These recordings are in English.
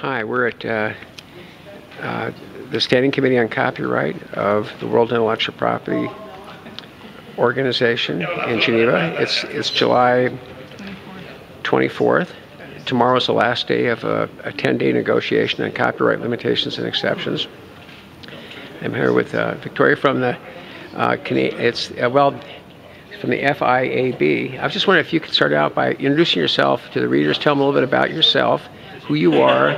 Hi, we're at uh, uh, the Standing Committee on Copyright of the World Intellectual Property Organization in Geneva. It's, it's July 24th. Tomorrow's the last day of a, a 10-day negotiation on copyright limitations and exceptions. I'm here with uh, Victoria from the uh, it's uh, well from the FIAB. I was just wondering if you could start out by introducing yourself to the readers. Tell them a little bit about yourself, who you are,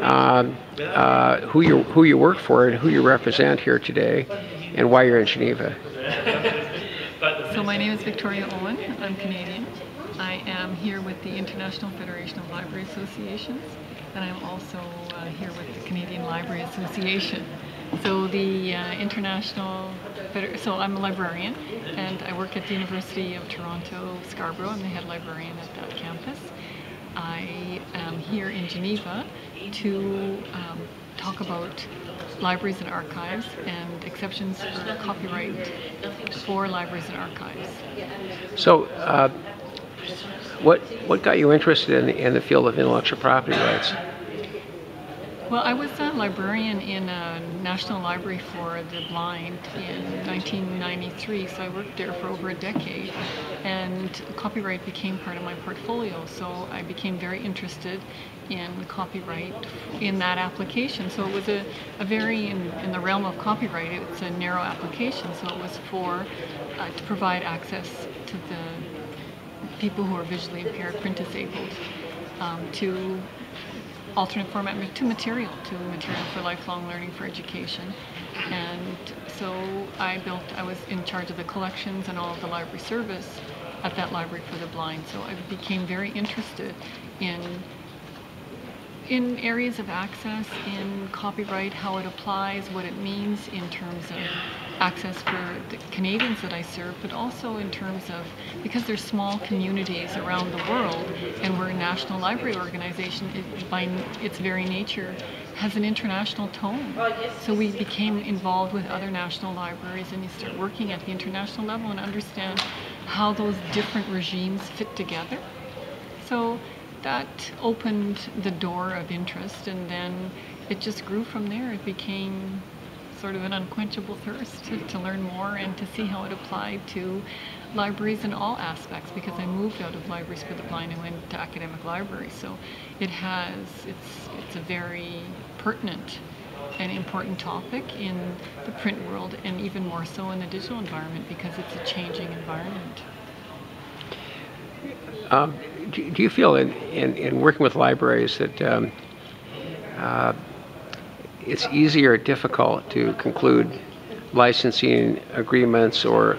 um, uh, who you who you work for, and who you represent here today, and why you're in Geneva. So my name is Victoria Owen. I'm Canadian. I am here with the International Federation of Library Associations, and I'm also uh, here with the Canadian Library Association. So the uh, International, so I'm a librarian, and I work at the University of Toronto, Scarborough. I'm the head librarian at that campus. I am here in Geneva to um, talk about libraries and archives and exceptions for copyright for libraries and archives. So, uh, what what got you interested in, in the field of intellectual property rights? Well, I was a librarian in a National Library for the Blind in 1993, so I worked there for over a decade, and copyright became part of my portfolio. So I became very interested in copyright in that application. So it was a, a very, in, in the realm of copyright, it's a narrow application. So it was for, uh, to provide access to the people who are visually impaired, print disabled, um, to alternate format to material, to material for lifelong learning for education. And so I built, I was in charge of the collections and all of the library service at that library for the blind. So I became very interested in in areas of access, in copyright, how it applies, what it means in terms of access for the Canadians that I serve, but also in terms of because there's small communities around the world, and we're a national library organization. It, by its very nature, has an international tone. So we became involved with other national libraries, and you start working at the international level and understand how those different regimes fit together. So that opened the door of interest, and then it just grew from there. It became sort of an unquenchable thirst to, to learn more and to see how it applied to libraries in all aspects because I moved out of libraries for the blind and went to academic libraries. So it has, it's, it's a very pertinent and important topic in the print world and even more so in the digital environment because it's a changing environment. Um, do, do you feel in, in, in working with libraries that um, uh, it's easier or difficult to conclude licensing agreements or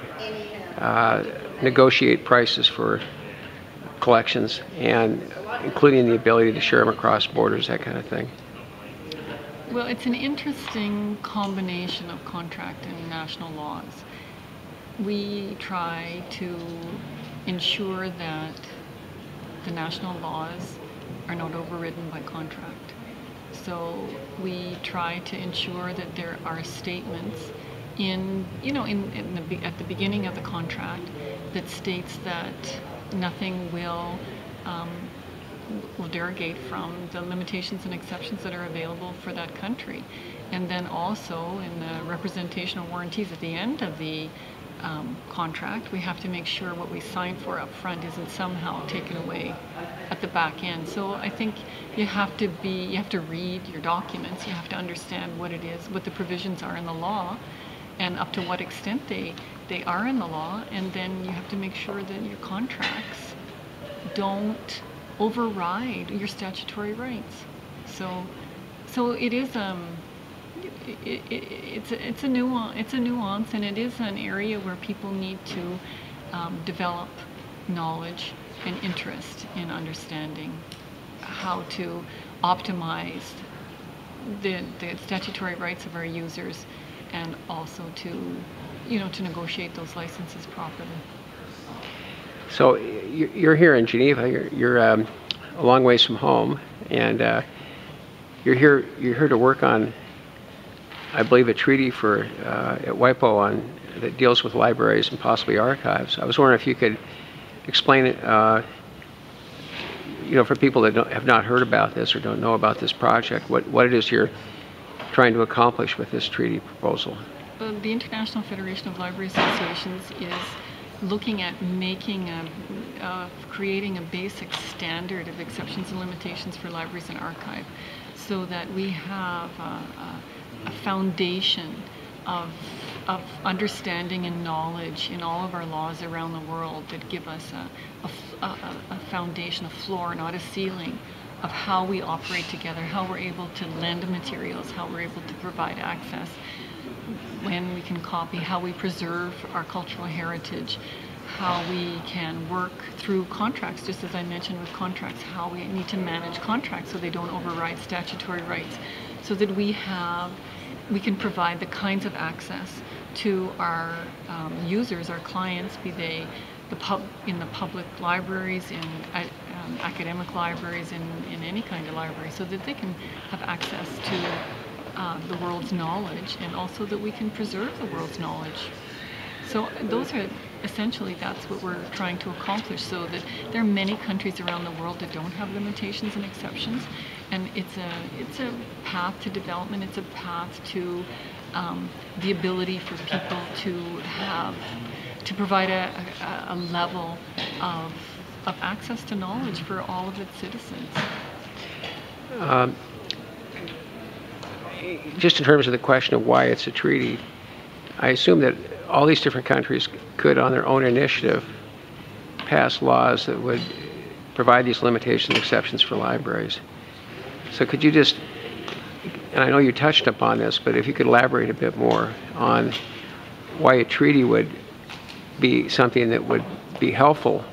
uh, negotiate prices for collections and including the ability to share them across borders, that kind of thing? Well, it's an interesting combination of contract and national laws. We try to ensure that the national laws are not overridden by contract. So we try to ensure that there are statements in, you know, in, in the, at the beginning of the contract that states that nothing will um, will derogate from the limitations and exceptions that are available for that country. And then also in the representational warranties at the end of the um, contract, we have to make sure what we sign for up front isn't somehow taken away at the back end. So I think you have to be, you have to read your documents, you have to understand what it is, what the provisions are in the law, and up to what extent they, they are in the law, and then you have to make sure that your contracts don't override your statutory rights. So, so it is um, it, it, it's a, it's a nuance it's a nuance and it is an area where people need to um, develop knowledge and interest in understanding how to optimize the, the statutory rights of our users and also to you know to negotiate those licenses properly. So you- you're here in Geneva. You're, you're um, a long ways from home, and uh, you're here. You're here to work on, I believe, a treaty for uh, at WIPO on that deals with libraries and possibly archives. I was wondering if you could explain it, uh, you know, for people that have not heard about this or don't know about this project, what, what it is you're trying to accomplish with this treaty proposal? The International Federation of Library Associations is looking at making a, uh, creating a basic standard of exceptions and limitations for libraries and archive so that we have a, a, a foundation of, of understanding and knowledge in all of our laws around the world that give us a, a, a foundation, a floor, not a ceiling, of how we operate together, how we're able to lend materials, how we're able to provide access, when we can copy, how we preserve our cultural heritage, how we can work through contracts, just as I mentioned with contracts, how we need to manage contracts so they don't override statutory rights, so that we have, we can provide the kinds of access to our um, users, our clients, be they the pub in the public libraries, in uh, um, academic libraries, in, in any kind of library, so that they can have access to uh, the world's knowledge and also that we can preserve the world's knowledge. So those are essentially that's what we're trying to accomplish so that there are many countries around the world that don't have limitations and exceptions and it's a it's a path to development it's a path to um, the ability for people to have to provide a, a, a level of, of access to knowledge for all of its citizens. Um, just in terms of the question of why it's a treaty, I assume that all these different countries could, on their own initiative, pass laws that would provide these limitations and exceptions for libraries. So could you just, and I know you touched upon this, but if you could elaborate a bit more on why a treaty would be something that would be helpful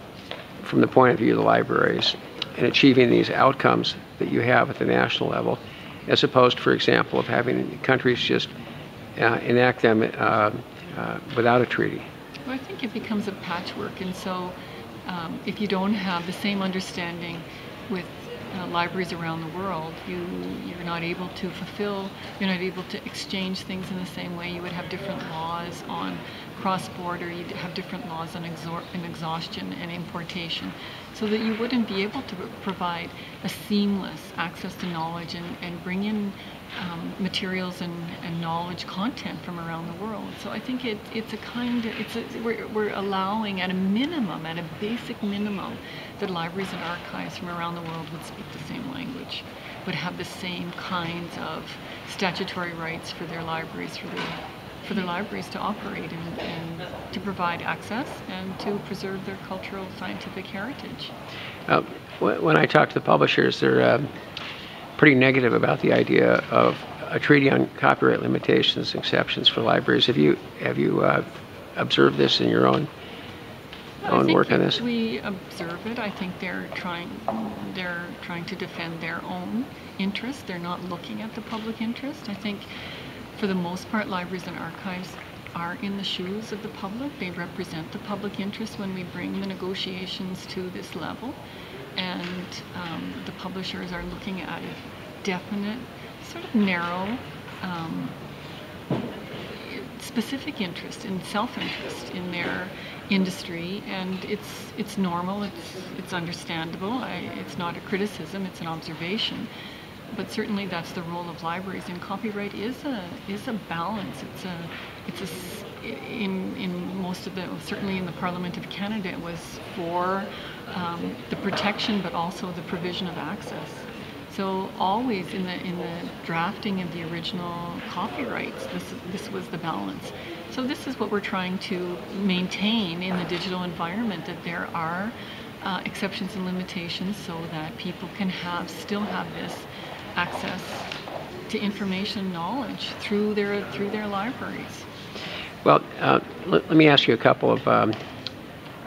from the point of view of the libraries in achieving these outcomes that you have at the national level, as opposed, for example, of having countries just uh, enact them uh, uh, without a treaty? Well, I think it becomes a patchwork, and so um, if you don't have the same understanding with uh, libraries around the world, you you're not able to fulfill, you're not able to exchange things in the same way. You would have different laws on cross-border. You'd have different laws on exhaustion and importation, so that you wouldn't be able to provide a seamless access to knowledge and, and bring in um, materials and, and knowledge content from around the world. So I think it, it's a kind of, it's a, we're, we're allowing at a minimum, at a basic minimum, that libraries and archives from around the world would speak the same language, would have the same kinds of statutory rights for their libraries, for their, for their libraries to operate and, and to provide access and to preserve their cultural scientific heritage. Uh, when I talk to the publishers, they're um, pretty negative about the idea of a treaty on copyright limitations and exceptions for libraries. Have you have you uh, observed this in your own own work on this? We observe it. I think they're trying they're trying to defend their own interests. They're not looking at the public interest. I think for the most part, libraries and archives are in the shoes of the public. They represent the public interest when we bring the negotiations to this level and um, the publishers are looking at a definite, sort of narrow, um, specific interest and self-interest in their industry, and it's it's normal, it's it's understandable. I, it's not a criticism; it's an observation. But certainly, that's the role of libraries, and copyright is a is a balance. It's a it's a in in most of the certainly in the Parliament of Canada, it was for um, the protection, but also the provision of access. So always in the in the drafting of the original copyrights, this this was the balance. So this is what we're trying to maintain in the digital environment that there are uh, exceptions and limitations so that people can have still have this access to information knowledge through their through their libraries. Well, uh, let, let, me ask you a couple of um,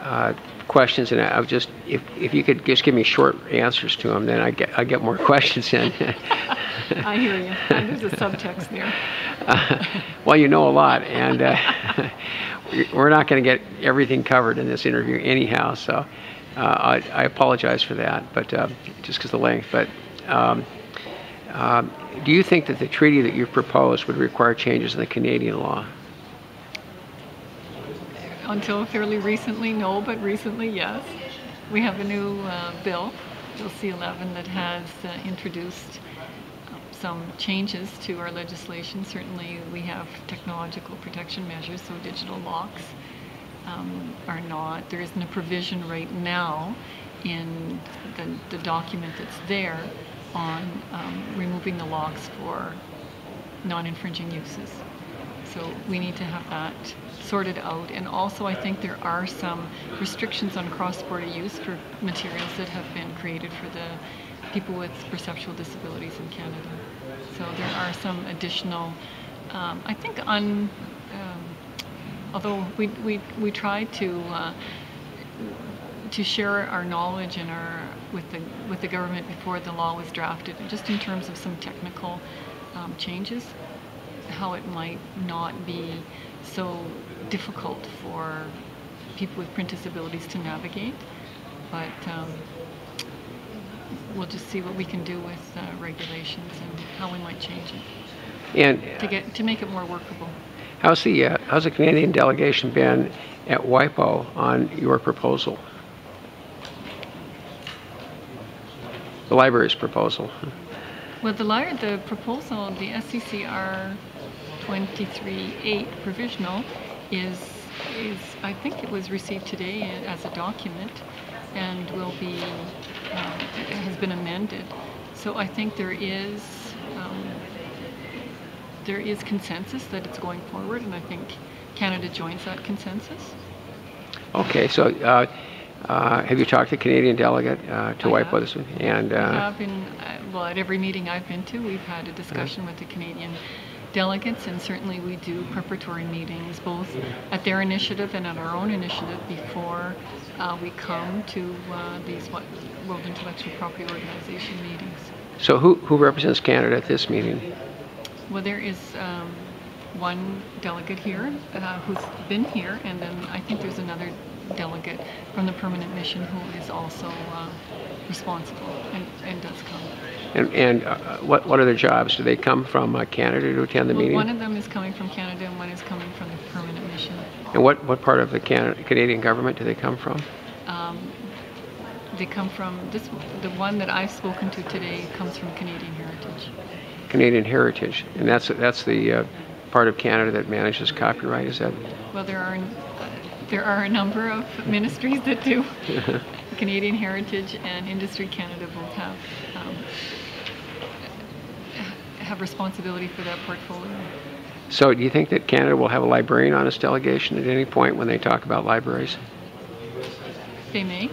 uh, questions, and I, will just if, if you could just give me short answers to them, then I get I get more questions in. I hear you. There's a subtext there. Uh, well, you know a lot, and uh, we're not going to get everything covered in this interview anyhow. So uh, I, I, apologize for that, but uh, just because the length. But um, um, do you think that the treaty that you've proposed would require changes in the Canadian law? Until fairly recently, no, but recently, yes. We have a new uh, bill Bill C-11 that has uh, introduced um, some changes to our legislation. Certainly, we have technological protection measures, so digital locks um, are not. There isn't a provision right now in the, the document that's there on um, removing the locks for non-infringing uses. So we need to have that sorted out. And also, I think there are some restrictions on cross-border use for materials that have been created for the people with perceptual disabilities in Canada. So there are some additional, um, I think, on. Um, although we we we try to. Uh, to share our knowledge and our with the with the government before the law was drafted, just in terms of some technical um, changes, how it might not be so difficult for people with print disabilities to navigate. But um, we'll just see what we can do with uh, regulations and how we might change it And to get to make it more workable. how's the uh, how's the Canadian delegation been at WIPO on your proposal? The library's proposal. Well, the li- the proposal, the SCCR 23-8 provisional is, is, I think it was received today as a document and will be, um, has been amended. So I think there is, um, there is consensus that it's going forward and I think Canada joins that consensus. Okay, so uh, uh, have you talked to Canadian delegate uh, to I WIPO this week? And uh, have been, uh, well, at every meeting I've been to, we've had a discussion with the Canadian delegates, and certainly we do preparatory meetings, both at their initiative and at our own initiative, before uh, we come to uh, these what, World Intellectual Property Organization meetings. so who who represents Canada at this meeting? Well, there is um, one delegate here uh, who's been here, and then I think there's another delegate from the permanent mission who is also uh, responsible and, and does come. And, and uh, what what are their jobs? Do they come from uh, Canada to attend the Well, meeting? one of them is coming from Canada and one is coming from the permanent mission. and what, what part of the Can- Canadian government do they come from? Um, they come from this. The one that I've spoken to today comes from Canadian Heritage. Canadian Heritage, and that's that's the uh, part of Canada that manages copyright. Is that? Well, there are uh, there are a number of ministries that do. Canadian Heritage and Industry Canada both have have responsibility for that portfolio. So, do you think that Canada will have a librarian on its delegation at any point when they talk about libraries? They may.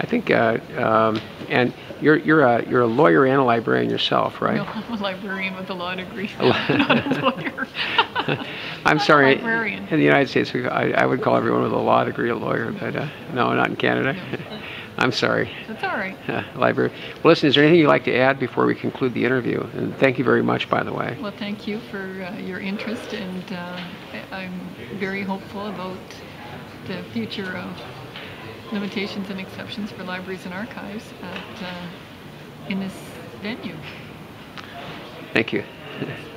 I think, uh, um, and you're you're a you're a lawyer and a librarian yourself, right? No, I'm a librarian with a law degree, not a lawyer. I'm sorry. librarian. In the United States, I, I would call everyone with a law degree a lawyer, but uh, no, not in Canada. I'm sorry. That's Uh, library. Well, listen, is there anything you'd like to add before we conclude the interview? And thank you very much, by the way. Well, thank you for uh, your interest, and uh, I- I'm very hopeful about the future of limitations and exceptions for libraries and archives at, uh, in this venue. Thank you.